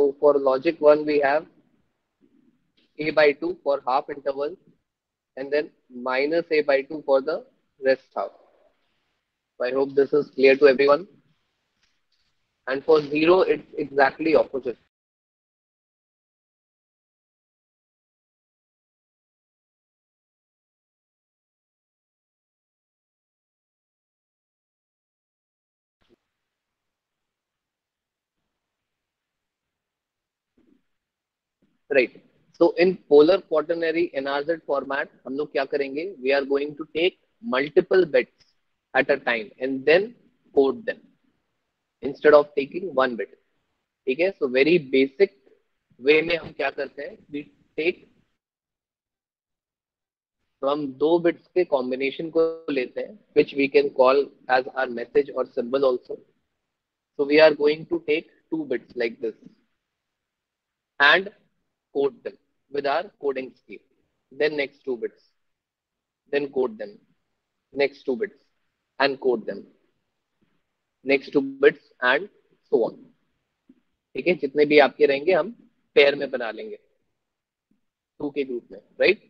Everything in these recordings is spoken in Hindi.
So for logic one, we have a by 2 for half interval and then minus a by 2 for the rest half. So I hope this is clear to everyone. And for 0, it's exactly opposite. Right so in polar quaternary NRZ format हम लोग क्या करेंगे? We are going to take multiple bits at a time and then code them instead of taking one bit ठीक है? सो वेरी बेसिक वे में हम क्या करते हैं? वी टेक तो हम दो बिट्स के कॉम्बिनेशन को लेते हैं which we can call as our message और symbol also so we are going to take two bits like this and code them with our coding scheme. Then next two bits. Then code them. Next two bits and code them. Next two bits and so on. ठीक है जितने भी आपके रहेंगे, हम पेयर में बना लेंगे टू के ग्रुप में राइट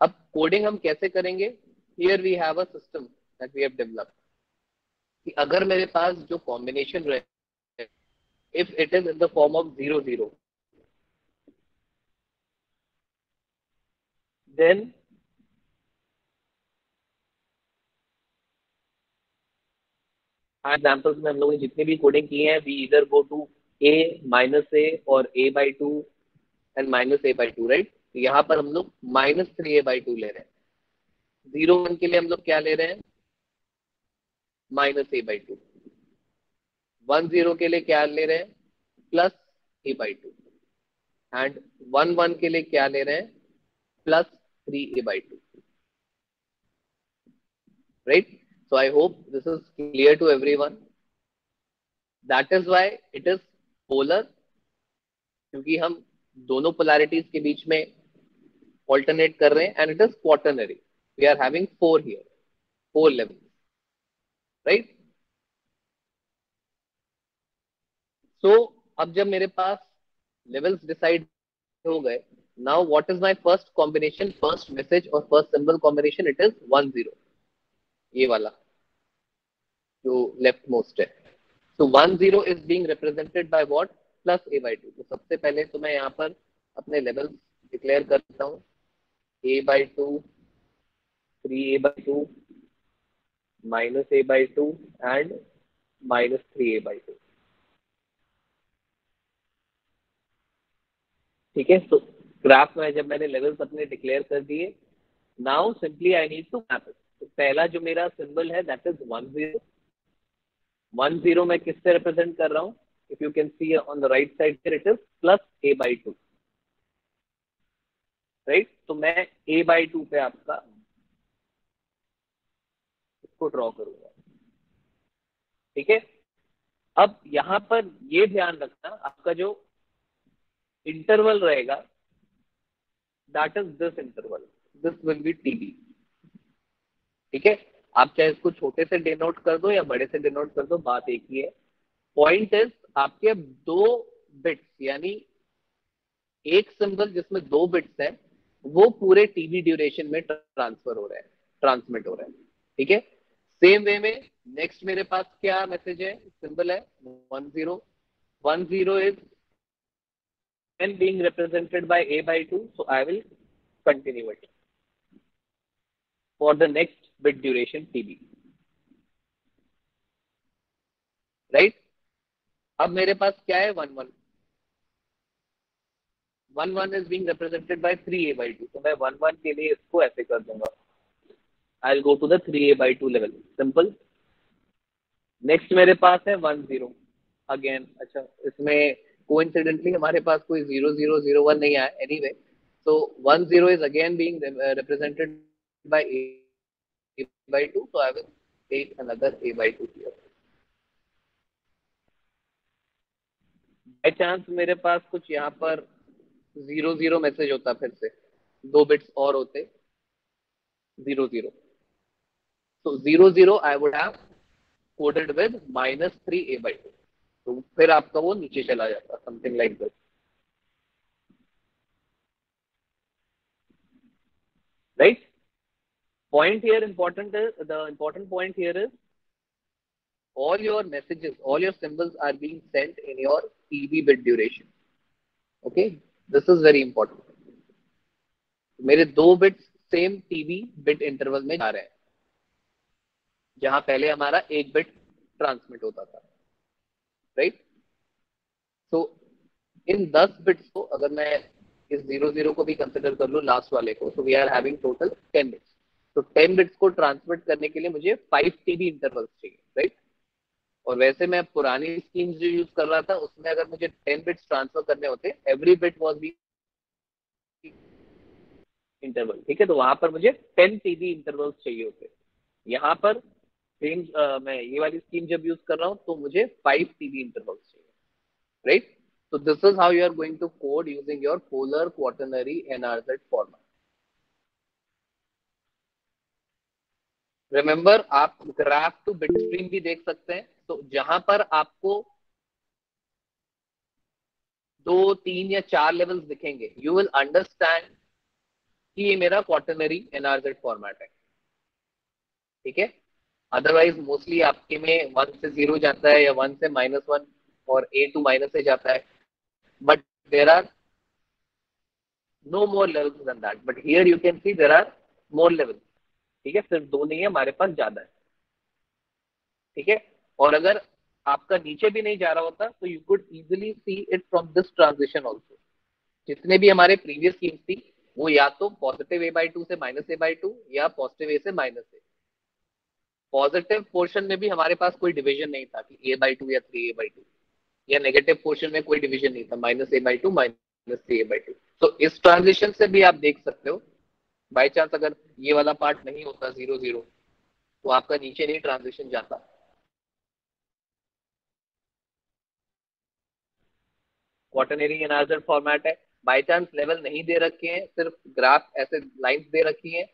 अब कोडिंग हम कैसे करेंगे here we have a system that we have developed कि अगर मेरे पास जो कॉम्बिनेशन रहे if it is in the form of zero zero then examples में हम लोगों ने जितनी भी कोडिंग की है वी इधर go to A minus A और A by two and minus A by two right यहाँ पर हम लोग minus three A by two ले रहे हैं। ज़ीरो वन के लिए हम लोग क्या ले रहे हैं? Minus A by two one zero के लिए क्या ले रहे हैं? Plus A by two and one one के लिए क्या ले रहे हैं? Plus 3a by 2. Right? So I hope this is clear to everyone. That is why it is polar क्योंकि हम दोनों polarities के बीच में alternate कर रहे हैं and it is quaternary. We are having four here, four levels. Right? So अब जब मेरे पास levels decide हो गए now what is my first combination first message or first symbol combination it is one zero ये वाला जो लेफ़्ट मोस्ट है so one zero is being represented by what plus a by two तो सबसे पहले तो मैं यहाँ पर अपने लेवल्स डिक्लेयर करता हूँ a by two three a by two minus a by two and minus three a by two ठीक है तो ग्राफ में जब मैंने लेवल्स अपने डिक्लेयर कर दिए now simply I need to map पहला जो मेरा सिंबल है that is one zero one zero मैं किससे रिप्रेजेंट कर रहा हूँ? If you can see on the right side it is plus A by two right तो मैं ए बाई टू पे आपका इसको ड्रॉ करूँगा। ठीक है? अब यहाँ पर ये ध्यान रखना, आपका जो इंटरवल रहेगा that is this interval. This will be tb ठीक है? आप चाहे इसको छोटे से डिनोट कर दो या बड़े से डिनोट कर दो, बात एक ही है। पॉइंट इज़ आपके दो बिट्स यानी एक सिंबल जिसमें दो बिट्स है, वो पूरे टीबी ड्यूरेशन में ट्रांसफ़र हो रहा है ट्रांसमिट हो रहा है। ठीक है? सेम वे में नेक्स्ट मेरे पास क्या मैसेज है? सिंबल है one zero one zero is n being represented by a by 2, so I will continue it. For the next bit duration tb. Right? अब मेरे पास क्या है? One one one one is being represented by three A by two तो मैं वन वन के लिए इसको ऐसे कर दूँगा। I go to the three A by two level simple next मेरे पास है वन ज़ीरो अगेन अच्छा इसमें coincidentally हमारे पास कोई ज़ीरो ज़ीरो ज़ीरो वन नहीं आया वे so one zero is again being represented by a by two so I will take another a by two here by chance मेरे पास कुछ यहाँ पर ज़ीरो ज़ीरो मैसेज होता फिर से दो बिट्स और होते zero zero so zero zero I would have coded with minus three a by two तो फिर आपका वो नीचे चला जाता something like this right point here important is the important point here is all your messages all your symbols are being sent in your TB bit duration okay this is very important मेरे दो bit same TB bit interval में जा रहे हैं। जहाँ पहले हमारा एक बिट ट्रांसमिट होता था। राइट तो इन दस बिट्स को अगर मैं इस ज़ीरो ज़ीरो को भी कंसिडर कर लू लास्ट वाले को तो we are having total ten bits तो टेन बिट्स को ट्रांसमिट करने के लिए मुझे फाइव टीबी इंटरवल चाहिए राइट और वैसे मैं पुरानी स्कीम जो यूज़ कर रहा था, उसमें अगर मुझे टेन बिट्स ट्रांसफ़र करने होते every bit was B interval ठीक है? तो वहाँ पर मुझे टेन टीबी इंटरवल चाहिए होते। यहाँ पर सेम मैं ये वाली स्कीम जब यूज़ कर रहा हूँ तो मुझे फाइव टीबी इंटरवल चाहिए right right? This is how you are going to code using your polar, quaternary NRZ format. Remember आप ग्राफ टू बिट स्ट्रीम भी देख सकते हैं तो जहाँ पर आपको दो, तीन या चार लेवल्स दिखेंगे यू विल अंडरस्टैंड कि ये मेरा क्वार्टनरी एनआरजेड फॉर्मेट है ठीक है अदरवाइज़ मोस्टली आपके में वन से ज़ीरो जाता है या वन से माइनस वन और ए टू माइनस से जाता है. Are no more levels than that. But here you can see there are more levels. ठीक है? सिर्फ़ दो नहीं है, हमारे पास ज़्यादा है. ठीक है? और अगर आपका नीचे भी नहीं जा रहा होता तो you could easily see it from this transition also जितने भी हमारे प्रीवियस थी, वो या तो पॉजिटिव ए बाई टू से माइनस ए बाई टू या पॉजिटिव ए से माइनस ए पॉजिटिव पोर्शन में भी हमारे पास कोई डिवीज़न नहीं था कि ए बाई टू या थ्री ए बाई टू या नेगेटिव पोर्शन में कोई डिवीज़न नहीं था minus A by two minus C A by two तो इस ट्रांजिशन से भी आप देख सकते हो बाई चांस अगर ये वाला पार्ट नहीं होता ज़ीरो ज़ीरो तो आपका नीचे नहीं ट्रांजिशन जाता। क्वार्टनरी एनाजर फॉर्मेट है। बाई चांस लेवल नहीं दे रखे हैं, सिर्फ़ ग्राफ ऐसे लाइंस दे रखी हैं।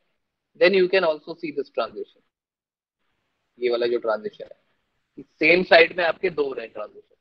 Then you can also see this transition ये वाला जो ट्रांजेक्शन है। सेम साइड में आपके दो रहे ट्रांजिशन